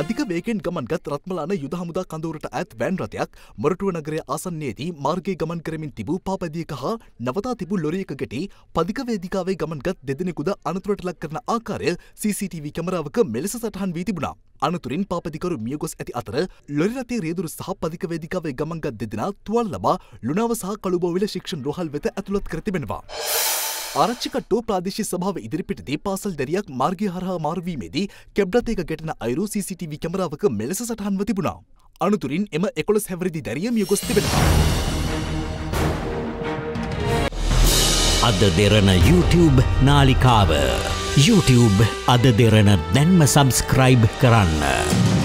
අධික වේගෙන් ගමන්ගත් රත්මලාන යුද හමුදා කඳවුරට ඇත් වෑන් රථයක් මොරටුව නගරය ආසන්නයේදී මාර්ගයේ ගමන් කරමින් තිබූ පාපැදියක හා නවතා තිබූ ලොරියක ගැටි පදික වේදිකාවේ ගමන්ගත් දෙදෙනෙකුද අනතුරට ලක් කරන ආකාරය CCTV කැමරාවක මෙලෙස සටහන් වී තිබුණා. අනතුරින් පාපදිකරු මියගොස් ඇති අතර ලොරි රථයේ රියදුරු සහ පදික වේදිකාවේ ගමන්ගත් දෙදෙනා තුවාල ලබා ලුණාව සහ කළුබෝවිල ශික්ෂණ රෝහල් වෙත ඇතුළත් කර තිබෙනවා. ආරච්චිකට්ටෝ ප්‍රාදේශීය සභාව ඉදිරිපිටදී පාසල් දැරියක් මාර්ගය හරහා මාරුවීමේදී කැබ්රතයක ගැටෙන අයුරු CCTV කැමරාවක මෙලෙස සටහන්ව තිබුණා. අනතුරින් එම එකොළොස් හැවිරිදි දැරිය මිය ගොස් තිබෙනවා. අද දෙරන YouTube නාලිකාව YouTube අද දෙරන දැන්ම සබස්ක්‍රයිබ් කරන්න.